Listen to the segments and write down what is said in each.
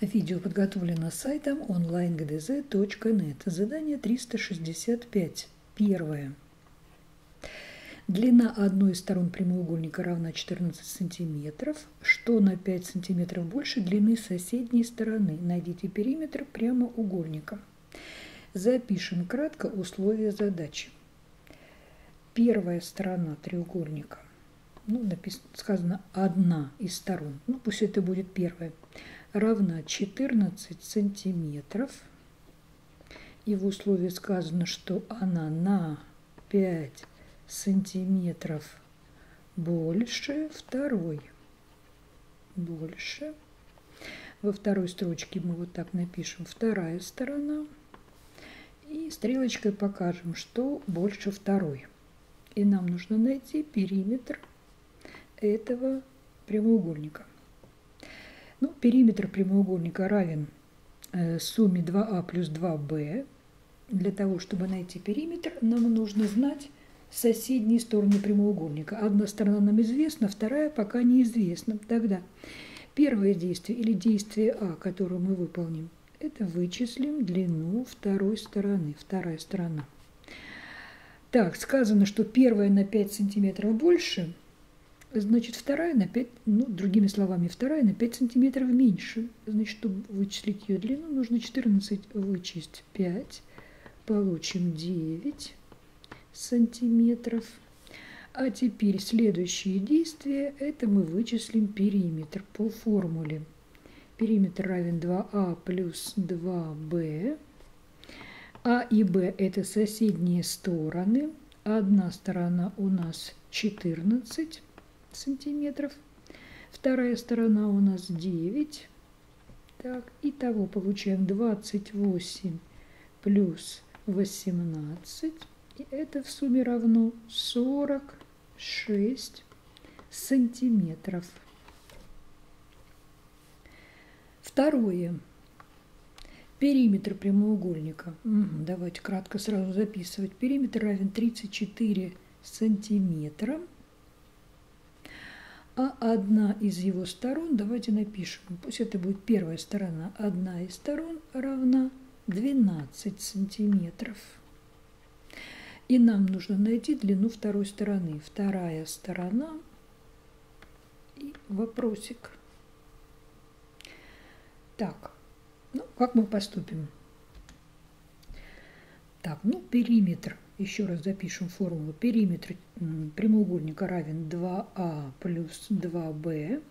Видео подготовлено сайтом onlinegdz.net. Задание 365. Первое. Длина одной из сторон прямоугольника равна 14 сантиметров, что на 5 сантиметров больше длины соседней стороны. Найдите периметр прямоугольника. Запишем кратко условия задачи. Первая сторона треугольника, ну, написано, сказано одна из сторон, ну, пусть это будет первая, равна 14 сантиметров. И в условии сказано, что она на 5 сантиметров больше второй. Больше. Во второй строчке мы вот так напишем вторая сторона. И стрелочкой покажем, что больше второй. И нам нужно найти периметр этого прямоугольника. Периметр прямоугольника равен э, сумме 2а плюс 2b. Для того, чтобы найти периметр, нам нужно знать соседние стороны прямоугольника. Одна сторона нам известна, вторая пока неизвестна. Тогда первое действие или действие А, которое мы выполним, это вычислим длину второй стороны, вторая сторона. Так, сказано, что первая на 5 сантиметров больше – Значит, вторая на 5, ну, другими словами, вторая на 5 сантиметров меньше. Значит, чтобы вычислить ее длину, нужно 14 вычесть 5. Получим 9 сантиметров. А теперь следующее действие, это мы вычислим периметр по формуле. Периметр равен 2а плюс 2b. А и b – это соседние стороны. Одна сторона у нас 14 сантиметров. Вторая сторона у нас 9. Так, итого получаем 28 плюс 18. И это в сумме равно 46 сантиметров. Второе. Периметр прямоугольника. Давайте кратко сразу записывать. Периметр равен 34 сантиметра а одна из его сторон, давайте напишем, пусть это будет первая сторона, одна из сторон равна 12 сантиметров. И нам нужно найти длину второй стороны. Вторая сторона и вопросик. Так, ну как мы поступим? Так, ну периметр – еще раз запишем формулу. Периметр прямоугольника равен 2а плюс 2b,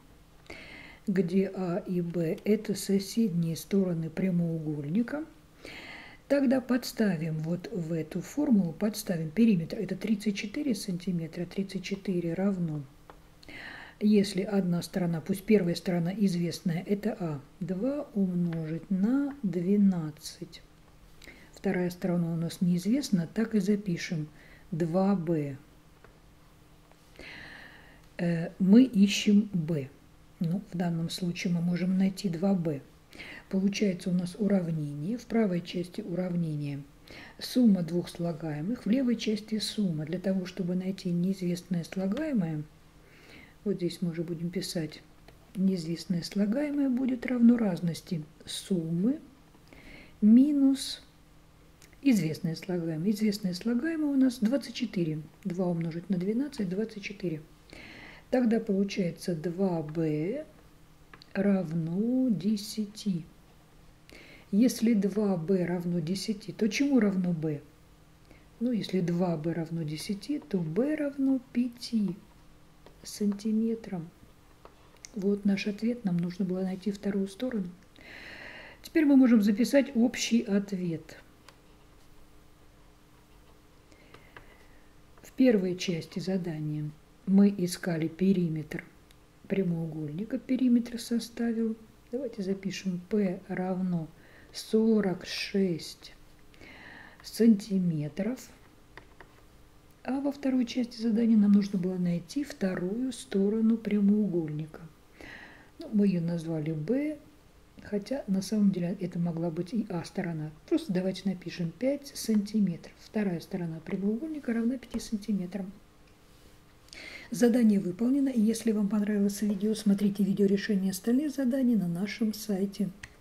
где а и b – это соседние стороны прямоугольника. Тогда подставим вот в эту формулу, подставим периметр, это 34 сантиметра, 34 равно. Если одна сторона, пусть первая сторона известная, это а, 2 умножить на 12 вторая сторона у нас неизвестна, так и запишем 2b. Э, мы ищем b. Ну, в данном случае мы можем найти 2b. Получается у нас уравнение. В правой части уравнения сумма двух слагаемых, в левой части сумма. Для того, чтобы найти неизвестное слагаемое, вот здесь мы уже будем писать, неизвестное слагаемое будет равно разности суммы минус Известное слагаемое. Известное слагаемое у нас 24. 2 умножить на 12 – 24. Тогда получается 2b равно 10. Если 2b равно 10, то чему равно b? Ну, если 2b равно 10, то b равно 5 сантиметрам. Вот наш ответ. Нам нужно было найти вторую сторону. Теперь мы можем записать общий ответ – первой части задания мы искали периметр прямоугольника. Периметр составил, давайте запишем, P равно 46 сантиметров. А во второй части задания нам нужно было найти вторую сторону прямоугольника. Ну, мы ее назвали B, хотя на самом деле это могла быть и А сторона. Просто давайте напишем 5 сантиметров. Вторая сторона прямоугольника равна 5 сантиметрам. Задание выполнено. Если вам понравилось видео, смотрите видео решения остальных заданий на нашем сайте.